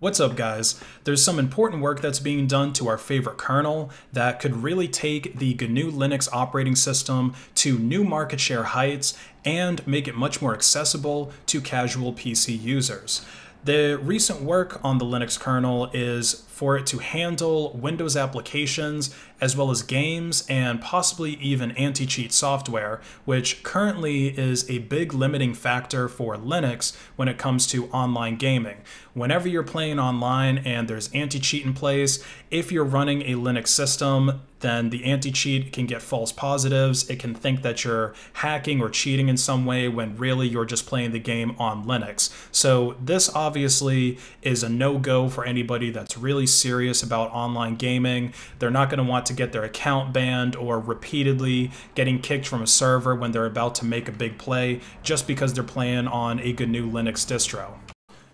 What's up guys? There's some important work that's being done to our favorite kernel that could really take the GNU Linux operating system to new market share heights and make it much more accessible to casual PC users. The recent work on the Linux kernel is for it to handle Windows applications as well as games and possibly even anti-cheat software, which currently is a big limiting factor for Linux when it comes to online gaming. Whenever you're playing online and there's anti-cheat in place, if you're running a Linux system, then the anti-cheat can get false positives. It can think that you're hacking or cheating in some way when really you're just playing the game on Linux. So this obviously is a no-go for anybody that's really serious about online gaming. They're not going to want to get their account banned or repeatedly getting kicked from a server when they're about to make a big play just because they're playing on a GNU Linux distro.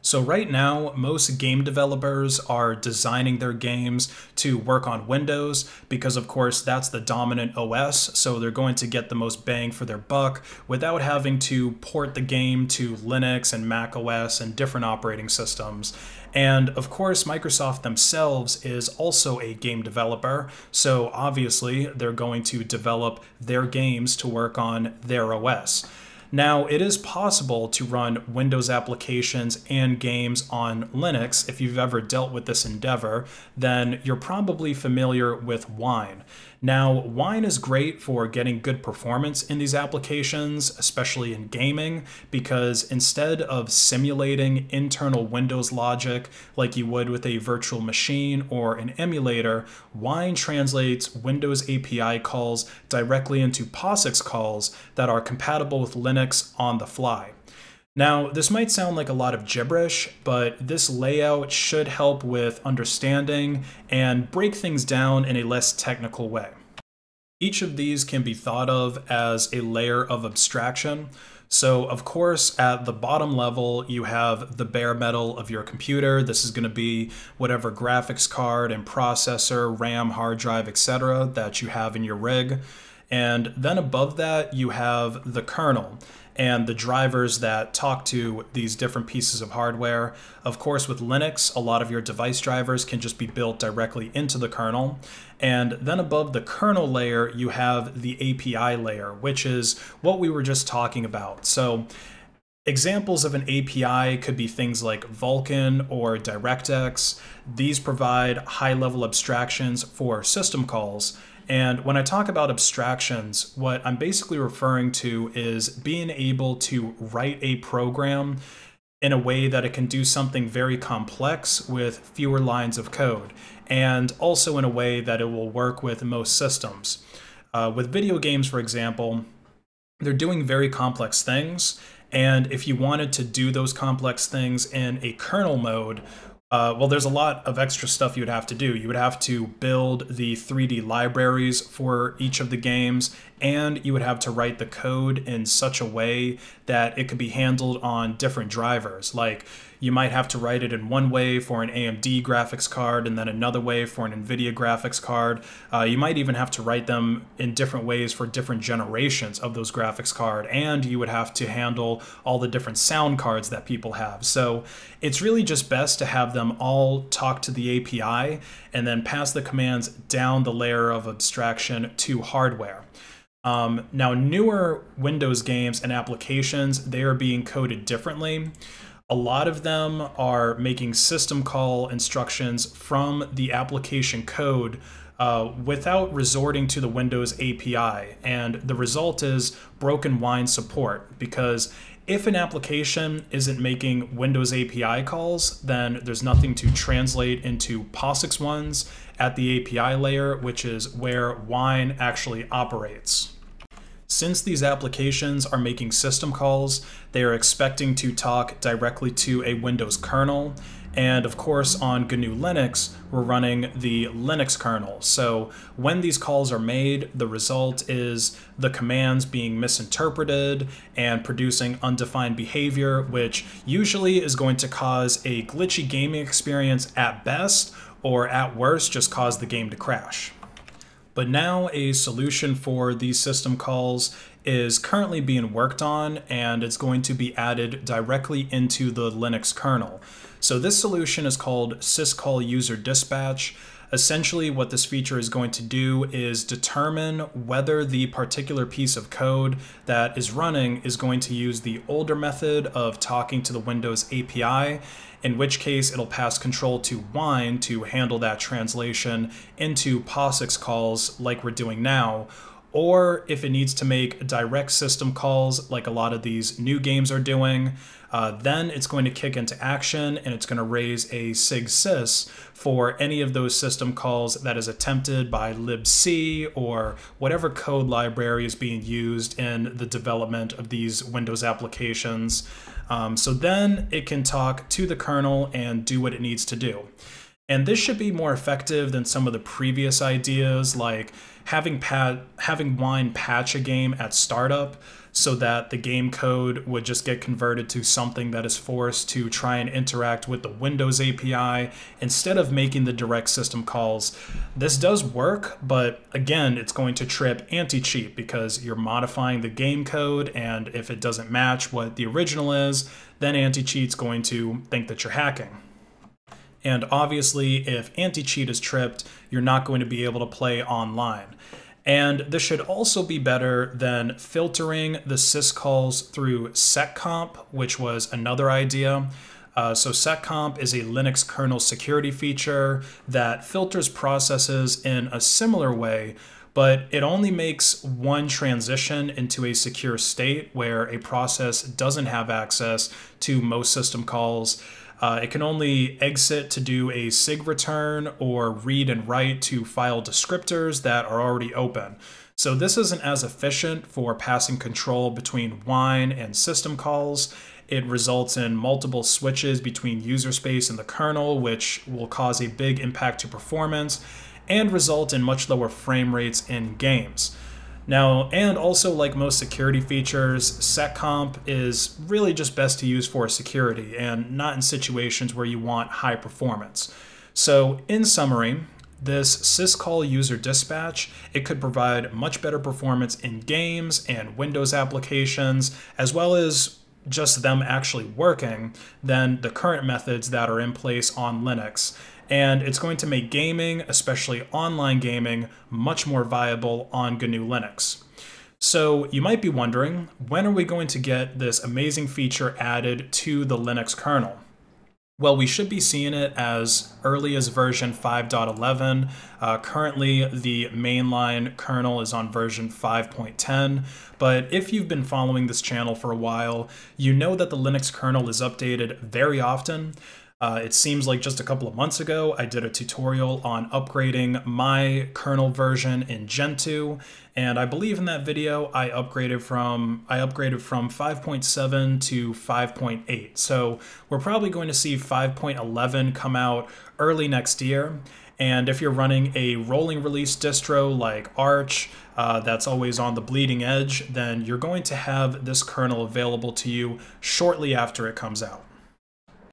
So right now, most game developers are designing their games to work on Windows because of course that's the dominant OS, so they're going to get the most bang for their buck without having to port the game to Linux and Mac OS and different operating systems. And of course, Microsoft themselves is also a game developer, so obviously they're going to develop their games to work on their OS. Now, it is possible to run Windows applications and games on Linux. If you've ever dealt with this endeavor, then you're probably familiar with Wine. Now, Wine is great for getting good performance in these applications, especially in gaming, because instead of simulating internal Windows logic like you would with a virtual machine or an emulator, Wine translates Windows API calls directly into POSIX calls that are compatible with Linux on the fly. Now, this might sound like a lot of gibberish, but this layout should help with understanding and break things down in a less technical way. Each of these can be thought of as a layer of abstraction. So, of course, at the bottom level, you have the bare metal of your computer. This is going to be whatever graphics card and processor, RAM, hard drive, etc., that you have in your rig. And then above that, you have the kernel and the drivers that talk to these different pieces of hardware. Of course, with Linux, a lot of your device drivers can just be built directly into the kernel. And then above the kernel layer, you have the API layer, which is what we were just talking about. So Examples of an API could be things like Vulkan or DirectX. These provide high level abstractions for system calls. And when I talk about abstractions, what I'm basically referring to is being able to write a program in a way that it can do something very complex with fewer lines of code, and also in a way that it will work with most systems. Uh, with video games, for example, they're doing very complex things, and if you wanted to do those complex things in a kernel mode, uh, well, there's a lot of extra stuff you would have to do. You would have to build the 3D libraries for each of the games, and you would have to write the code in such a way that it could be handled on different drivers. Like, you might have to write it in one way for an AMD graphics card and then another way for an NVIDIA graphics card. Uh, you might even have to write them in different ways for different generations of those graphics card, and you would have to handle all the different sound cards that people have. So it's really just best to have them all talk to the API and then pass the commands down the layer of abstraction to hardware. Um, now, newer Windows games and applications, they are being coded differently. A lot of them are making system call instructions from the application code uh, without resorting to the Windows API. And the result is broken wine support because if an application isn't making Windows API calls, then there's nothing to translate into POSIX ones at the API layer, which is where Wine actually operates. Since these applications are making system calls, they are expecting to talk directly to a Windows kernel. And of course, on GNU Linux, we're running the Linux kernel. So when these calls are made, the result is the commands being misinterpreted and producing undefined behavior, which usually is going to cause a glitchy gaming experience at best, or at worst, just cause the game to crash. But now a solution for these system calls is currently being worked on and it's going to be added directly into the Linux kernel. So this solution is called syscall user dispatch. Essentially what this feature is going to do is determine whether the particular piece of code that is running is going to use the older method of talking to the Windows API, in which case it'll pass control to Wine to handle that translation into POSIX calls like we're doing now, or if it needs to make direct system calls like a lot of these new games are doing, uh, then it's going to kick into action and it's going to raise a SIGSYS for any of those system calls that is attempted by libc or whatever code library is being used in the development of these Windows applications. Um, so then it can talk to the kernel and do what it needs to do. And this should be more effective than some of the previous ideas like having pat having Wine patch a game at startup so that the game code would just get converted to something that is forced to try and interact with the Windows API instead of making the direct system calls. This does work, but again, it's going to trip anti-cheat because you're modifying the game code and if it doesn't match what the original is, then anti-cheat's going to think that you're hacking. And obviously, if anti-cheat is tripped, you're not going to be able to play online. And this should also be better than filtering the syscalls through seccomp, which was another idea. Uh, so seccomp is a Linux kernel security feature that filters processes in a similar way, but it only makes one transition into a secure state where a process doesn't have access to most system calls. Uh, it can only exit to do a SIG return or read and write to file descriptors that are already open. So this isn't as efficient for passing control between wine and system calls. It results in multiple switches between user space and the kernel, which will cause a big impact to performance and result in much lower frame rates in games. Now, and also like most security features, seccomp is really just best to use for security and not in situations where you want high performance. So in summary, this syscall user dispatch, it could provide much better performance in games and Windows applications, as well as just them actually working than the current methods that are in place on Linux and it's going to make gaming, especially online gaming, much more viable on GNU Linux. So you might be wondering, when are we going to get this amazing feature added to the Linux kernel? Well, we should be seeing it as early as version 5.11. Uh, currently, the mainline kernel is on version 5.10, but if you've been following this channel for a while, you know that the Linux kernel is updated very often. Uh, it seems like just a couple of months ago, I did a tutorial on upgrading my kernel version in Gentoo, and I believe in that video I upgraded from I upgraded from 5.7 to 5.8. So we're probably going to see 5.11 come out early next year. And if you're running a rolling release distro like Arch, uh, that's always on the bleeding edge, then you're going to have this kernel available to you shortly after it comes out.